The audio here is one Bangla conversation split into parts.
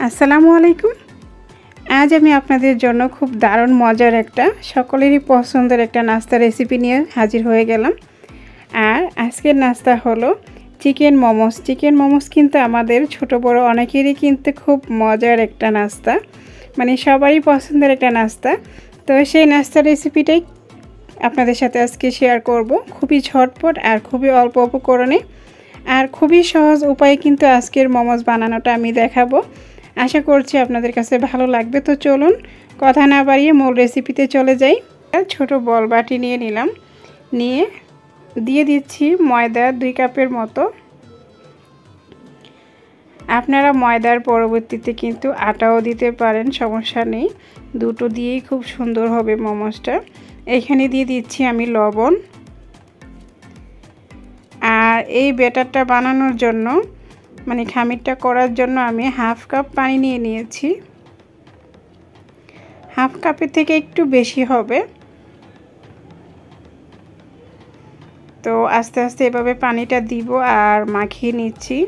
আসসালামু আলাইকুম। আজ আমি আপনাদের জন্য খুব দারুণ মজার একটা, সকলেরই পছন্দের একটা নাস্তা রেসিপি নিয়ে হাজির হয়ে গেলাম। আর আজকের নাস্তা হলো চিকেন মোমোস। চিকেন মোমোস কিন্তু আমাদের ছোট বড় অনেকেরই কিন্তু খুব মজার একটা নাস্তা। মানে সবারই পছন্দের একটা নাস্তা। তো সেই নাস্তার রেসিপিটাই আপনাদের সাথে আজকে শেয়ার করব। খুবই ঝটপট আর খুবই অল্প উপকরণে। আর খুবই সহজ উপায়ে কিন্তু আজকের মোমোস বানানোটা আমি দেখাবো। আশা করছি আপনাদের কাছে ভালো লাগবে। তো চলুন কথা না বাড়িয়ে মূল রেসিপিতে চলে যাই। ছোট বল বাটি নিয়ে নিলাম। নিয়ে দিয়ে দিচ্ছি ময়দা দুই কাপের মতো। আপনারা ময়দার পরবর্তীতে কিন্তু আটাও দিতে পারেন, সমস্যা নেই। দুটো দিয়েই খুব সুন্দর হবে মোমোসটা। এখানে দিয়ে দিচ্ছি আমি লবণ। আর এই ব্যাটারটা বানানোর জন্য মানে খামিরটা করার জন্য আমি হাফ কাপ পানি নিয়ে নিয়েছি। হাফ কাপের থেকে একটু বেশি হবে। তো আস্তে আস্তে এভাবে পানিটা দিব আর মাখিয়ে নিচ্ছি।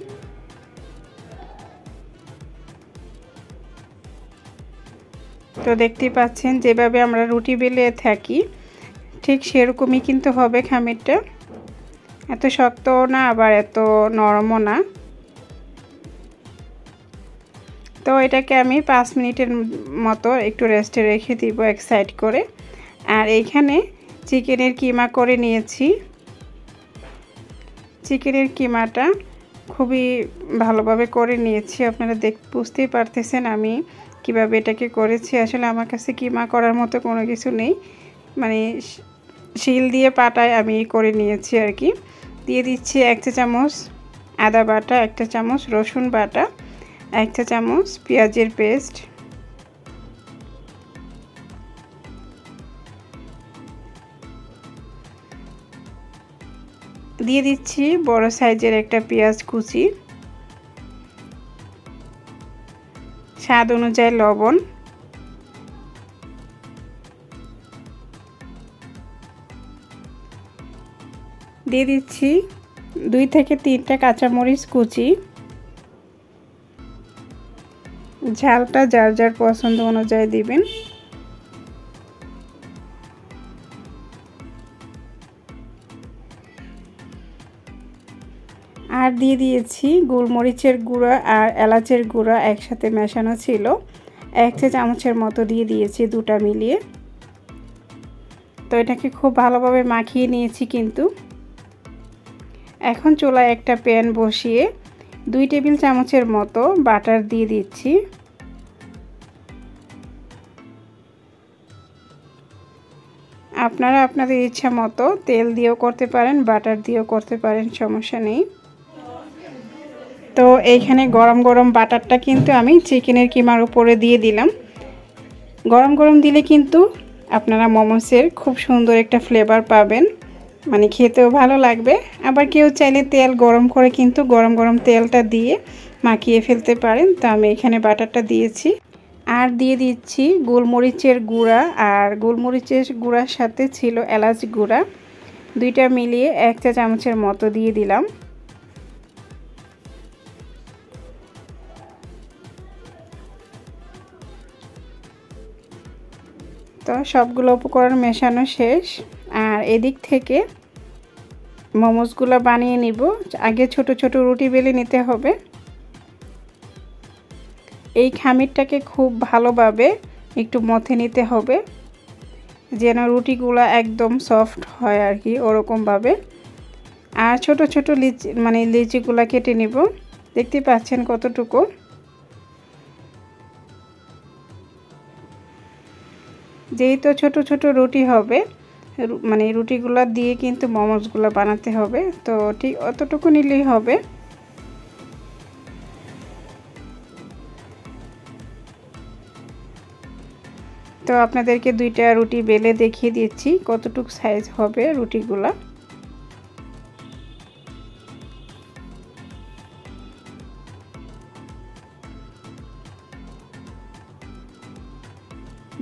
তো দেখতেই পাচ্ছেন যেভাবে আমরা রুটি বেলে থাকি, ঠিক সেরকমই কিন্তু হবে খামিরটা। এত শক্তও না, আবার এত নরমও না। এটাকে আমি পাঁচ মিনিটের মতো একটু রেস্টে রেখে দিব এক সাইড করে। আর এইখানে চিকেনের কিমা করে নিয়েছি। চিকেনের কিমাটা খুবই ভালোভাবে করে নিয়েছি। আপনারা দেখ, বুঝতেই পারতেছেন আমি কীভাবে এটাকে করেছি। আসলে আমার কাছে কিমা করার মতো কোনো কিছু নেই। মানে শিল দিয়ে পাটায় আমি করে নিয়েছি আর কি। দিয়ে দিচ্ছি এক চা চামচ আদা বাটা একটা চামচ রসুন বাটা। এক চা চামচ পেঁয়াজের পেস্ট। দিয়ে দিচ্ছি বড় সাইজের একটা পেঁয়াজ কুচি। স্বাদ অনুযায়ী লবণ। দিয়ে দিচ্ছি দুই থেকে তিনটা কাঁচামরিচ কুচি। ঝালটা যার যার পছন্দ অনুযায়ী দিবেন। আর দিয়ে দিয়েছি গোলমরিচের গুঁড়া আর এলাচের গুঁড়া একসাথে মেশানো ছিল। এক চা চামচের মতো দিয়ে দিয়েছি দুটা মিলিয়ে। তো এটাকে খুব ভালোভাবে মাখিয়ে নিয়েছি কিন্তু। এখন চুলায় একটা প্যান বসিয়ে দুই টেবিল চামচের মতো বাটার দিয়ে দিচ্ছি। আপনারা আপনাদের ইচ্ছা মতো তেল দিয়েও করতে পারেন, বাটার দিয়েও করতে পারেন, সমস্যা নেই। তো এইখানে গরম গরম বাটারটা কিন্তু আমি চিকেনের কিমার উপরে দিয়ে দিলাম। গরম গরম দিলে কিন্তু আপনারা মোমোসের খুব সুন্দর একটা ফ্লেভার পাবেন। মানে খেতেও ভালো লাগবে। আবার কেউ চাইলে তেল গরম করে কিন্তু গরম গরম তেলটা দিয়ে মাখিয়ে ফেলতে পারেন। তো আমি এখানে বাটারটা দিয়েছি। আর দিয়ে দিচ্ছি গোলমরিচের গুঁড়া। আর গোলমরিচের গুঁড়ার সাথে ছিল এলাচ গুঁড়া। দুইটা মিলিয়ে এক চা চামচের মতো দিয়ে দিলাম। তো সবগুলো উপকরণ মেশানো শেষ। এদিক থেকে মোমোসগুলো বানিয়ে নিব। আগে ছোট ছোট রুটি বেলে নিতে হবে। এই খামিরটাকে খুব ভালোভাবে একটু মথে নিতে হবে, যেন রুটিগুলো একদম সফট হয় আর কি ওরকমভাবে। আর ছোট ছোট লিচি মানে লিচিগুলো কেটে নিব। দেখতে পাচ্ছেন কতটুকু। যেহেতু ছোট ছোট রুটি হবে মানে রুটিগুলো দিয়ে কিন্তু মোমোসগুলো বানাতে হবে। তো ঠিক অতটুকু নিলেই হবে। তো আপনাদেরকে দুইটা রুটি বেলে দেখিয়ে দিচ্ছি কতটুকু সাইজ হবে রুটিগুলা।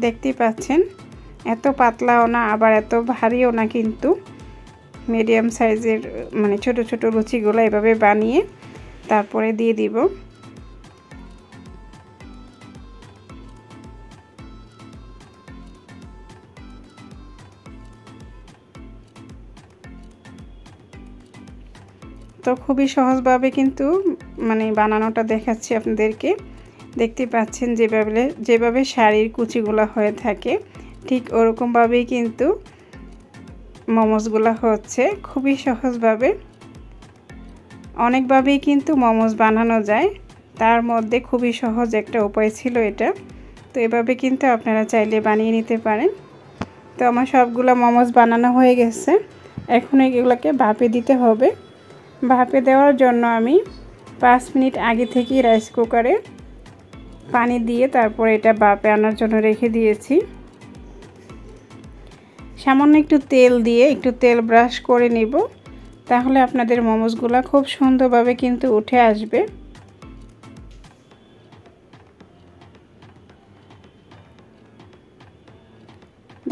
দেখতেই পাচ্ছেন? এত পাতলাও না, আবার এত ভারীও না কিন্তু। মিডিয়াম সাইজের মানে ছোট ছোট লুচিগুলো এভাবে বানিয়ে তারপরে দিয়ে দিব। তো খুবই সহজভাবে কিন্তু মানে বানানোটা দেখাচ্ছি আপনাদেরকে। দেখতে পাচ্ছেন যেভাবে যেভাবে শাড়ির কুচিগুলো হয়ে থাকে। ঠিক ওরকমভাবেই কিন্তু মোমোসগুলো হচ্ছে, খুবই সহজভাবে। অনেকভাবেই কিন্তু মোমোস বানানো যায়, তার মধ্যে খুবই সহজ একটা উপায় ছিল এটা। তো এভাবে কিন্তু আপনারা চাইলে বানিয়ে নিতে পারেন। তো আমার সবগুলো মোমোস বানানো হয়ে গেছে। এখন এগুলোকে ভাপে দিতে হবে। ভাপে দেওয়ার জন্য আমি পাঁচ মিনিট আগে থেকেই রাইস কুকারে পানি দিয়ে তারপর এটা বাপে আনার জন্য রেখে দিয়েছি। সামান্য একটু তেল দিয়ে একটু তেল ব্রাশ করে নিব। তাহলে আপনাদের মোমোসগুলো খুব সুন্দরভাবে কিন্তু উঠে আসবে।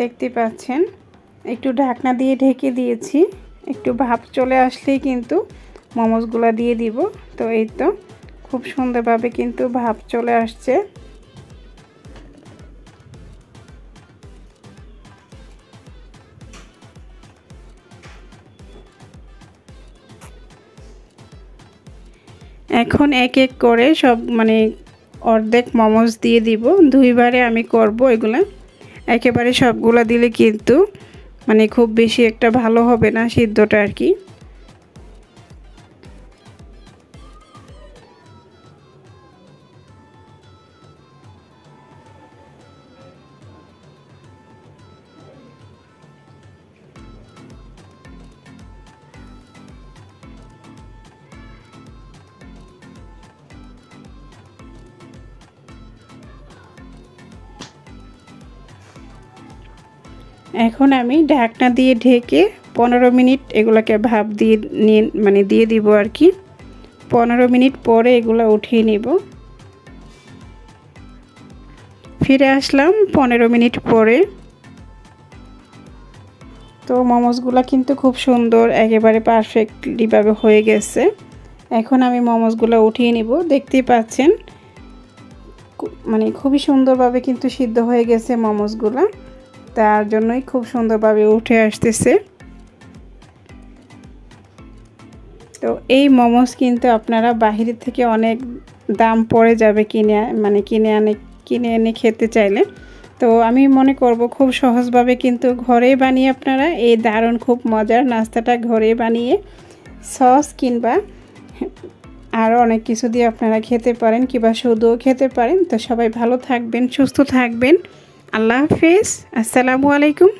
দেখতে পাচ্ছেন, একটু ঢাকনা দিয়ে ঢেকে দিয়েছি। একটু ভাপ চলে আসলেই কিন্তু মোমোসগুলো দিয়ে দিব। তো এই তো, খুব সুন্দরভাবে কিন্তু ভাপ চলে আসছে। এখন এক এক করে সব মানে অর্ধেক মোমোস দিয়ে দিব। দুইবারে আমি করব এগুলা। একেবারে সবগুলা দিলে কিন্তু মানে খুব বেশি একটা ভালো হবে না সিদ্ধটা আর কি। এখন আমি ঢাকনা দিয়ে ঢেকে পনেরো মিনিট এগুলোকে ভাপ দিয়ে নিয়ে মানে দিয়ে দিব আর কি। পনেরো মিনিট পরে এগুলো উঠিয়ে নিব। ফিরে আসলাম পনেরো মিনিট পরে। তো মোমোসগুলো কিন্তু খুব সুন্দর, একেবারে পারফেক্টলিভাবে হয়ে গেছে। এখন আমি মোমোসগুলো উঠিয়ে নিব, দেখতেই পাচ্ছেন। মানে খুবই সুন্দরভাবে কিন্তু সিদ্ধ হয়ে গেছে মোমোসগুলো তার জন্যই খুব সুন্দরভাবে উঠে আসতেছে। তো এই মোমোস কিন্তু আপনারা বাহির থেকে অনেক দাম পড়ে যাবে কিনে মানে কিনে আনে, কিনে এনে খেতে চাইলে। তো আমি মনে করব খুব সহজভাবে কিন্তু ঘরে বানিয়ে আপনারা, এই দারুণ খুব মজার নাস্তাটা ঘরে বানিয়ে সস কিংবা আরও অনেক কিছু দিয়ে আপনারা খেতে পারেন কিংবা শুধুও খেতে পারেন। তো সবাই ভালো থাকবেন, সুস্থ থাকবেন। আল্লাহ হাফিজ। আসসালামু আলাইকুম।